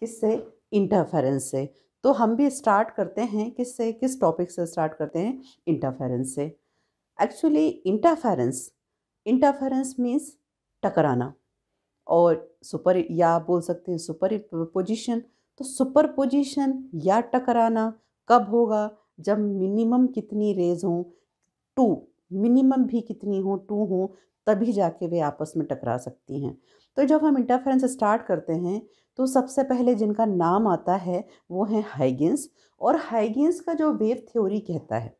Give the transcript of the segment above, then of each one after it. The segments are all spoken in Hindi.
किससे? इंटरफेरेंस से। तो हम भी स्टार्ट करते हैं किससे? किस टॉपिक से स्टार्ट करते हैं? इंटरफेरेंस से। एक्चुअली इंटरफेरेंस इंटरफेरेंस मीन्स टकराना। और सुपर या बोल सकते हैं सुपर पोजिशन तो सुपर पोजिशन या टकराना कब होगा? जब मिनिमम कितनी रेज हों? टू मिनिमम भी कितनी हो, टू हो, तभी जाके वे आपस में टकरा सकती हैं। तो जब हम इंटरफेरेंस स्टार्ट करते हैं तो सबसे पहले जिनका नाम आता है, वो है हाइगेंस और हाइगेंस का जो वेव थ्योरी कहता है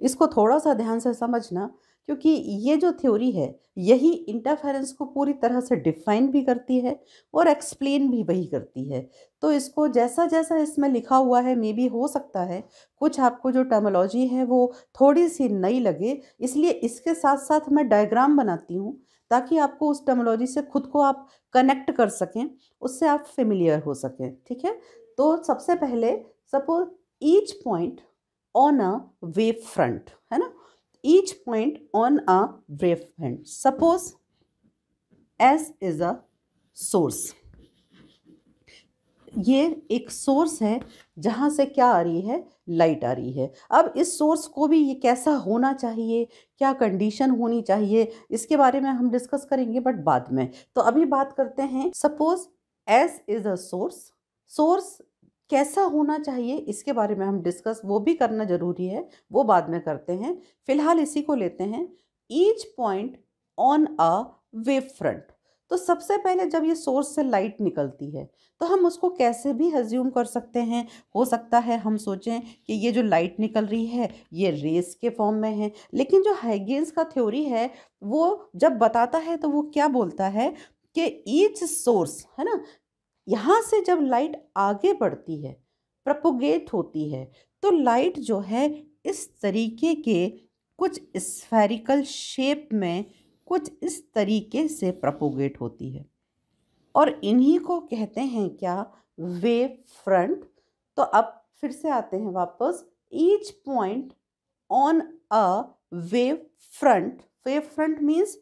इसको थोड़ा सा ध्यान से समझना, क्योंकि ये जो थ्योरी है, यही इंटरफेरेंस को पूरी तरह से डिफाइन भी करती है और एक्सप्लेन भी वही करती है। तो इसको जैसा जैसा इसमें लिखा हुआ है मे बी हो सकता है, कुछ आपको जो टर्मोलॉजी है वो थोड़ी सी नई लगे, इसलिए इसके साथ साथ मैं डायग्राम बनाती हूँ, ताकि आपको उस टर्मोलॉजी से खुद को आप कनेक्ट कर सकें, उससे आप फेमिलियर हो सकें, ठीक है? तो सबसे पहले suppose each point on a wave front है ना? Each point on a wavefront. Suppose S is a source. ये एक सोर्स है, जहाँ से क्या आ रही है? लाइट आ रही है। अब इस सोर्स को भी ये कैसा होना चाहिए? क्या कंडीशन होनी चाहिए? इसके बारे में हम डिस्कस करेंगे बट बाद में। तो अभी बात करते हैं। Suppose S is a source source कैसा होना चाहिए इसके बारे में हम डिस्कस, वो भी करना ज़रूरी है, वो बाद में करते हैं। फ़िलहाल इसी को लेते हैं। Each point on a wave front तो सबसे पहले जब ये सोर्स से लाइट निकलती है तो हम उसको कैसे भी हज्यूम कर सकते हैं? हो सकता है हम सोचें कि ये जो लाइट निकल रही है, ये रेस के फॉर्म में है, लेकिन जो हाइगेंस का थ्योरी है, वो जब बताता है तो वो क्या बोलता है कि ईच सोर्स, है ना यहाँ से जब लाइट आगे बढ़ती है, प्रपोगेट होती है तो लाइट जो है इस तरीके के कुछ स्फेरिकल शेप में कुछ इस तरीके से प्रपोगेट होती है। और इन्हीं को कहते हैं क्या? Wave front. तो अब फिर से आते हैं वापस। Each point on a wave front. Wave front means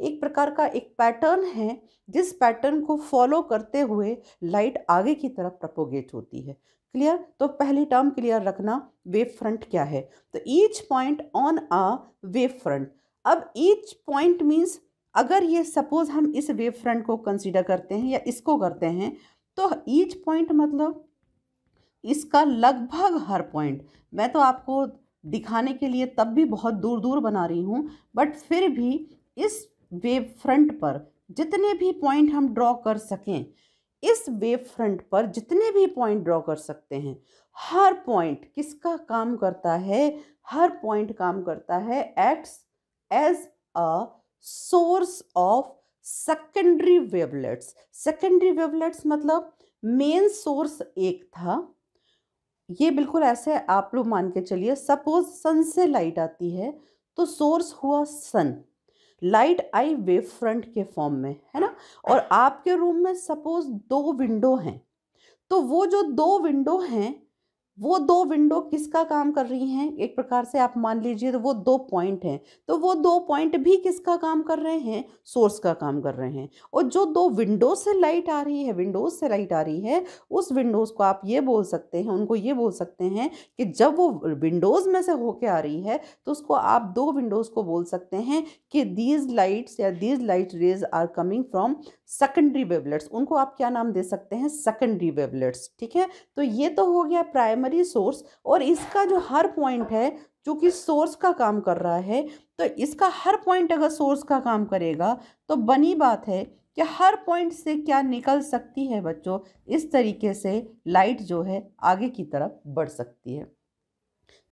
एक प्रकार का एक पैटर्न है, जिस पैटर्न को फॉलो करते हुए लाइट आगे की तरफ़ प्रपोगेट होती है। क्लियर तो पहली टर्म क्लियर रखना वेव फ्रंट क्या है? तो each point on a wave front अब ईच पॉइंट मीन्स अगर ये सपोज़ हम इस वेव फ्रंट को कंसीडर करते हैं या इसको करते हैं तो ईच पॉइंट मतलब इसका लगभग हर पॉइंट मैं तो आपको दिखाने के लिए तब भी बहुत दूर दूर बना रही हूँ बट फिर भी इस वेव फ्रंट पर जितने भी पॉइंट हम ड्रॉ कर सकें, इस वेव फ्रंट पर जितने भी पॉइंट ड्रॉ कर सकते हैं, हर पॉइंट किसका काम करता है? हर पॉइंट काम करता है acts as a source of secondary wavelets secondary wavelets मतलब मेन सोर्स एक था। ये बिल्कुल ऐसे आप लोग मान के चलिए सपोज़ सन से लाइट आती है तो सोर्स हुआ सन लाइट आई वेव फ्रंट के फॉर्म में, है ना? और आपके रूम में सपोज़ दो विंडो हैं तो वो जो दो विंडो हैं वो दो विंडो किसका काम कर रही हैं? एक प्रकार से आप मान लीजिए तो वो दो पॉइंट हैं। तो वो दो पॉइंट भी किसका काम कर रहे हैं? सोर्स का काम कर रहे हैं। और जो दो विंडोज़ से लाइट आ रही है विंडोज़ से लाइट आ रही है, उस विंडोज़ को आप ये बोल सकते हैं, उनको ये बोल सकते हैं कि जब वो विंडोज़ में से होके आ रही है तो उसको आप दो विंडोज़ को बोल सकते हैं कि दीज लाइट्स या these light rays are coming from secondary wavelets उनको आप क्या नाम दे सकते हैं? सेकेंडरी वेवलेट्स ठीक है? तो ये तो हो गया प्राइमरी सोर्स और इसका जो हर पॉइंट है, जो कि सोर्स का काम कर रहा है तो इसका हर पॉइंट अगर सोर्स का काम करेगा तो बनी बात है कि हर पॉइंट से क्या निकल सकती है बच्चों? इस तरीके से लाइट जो है आगे की तरफ़ बढ़ सकती है।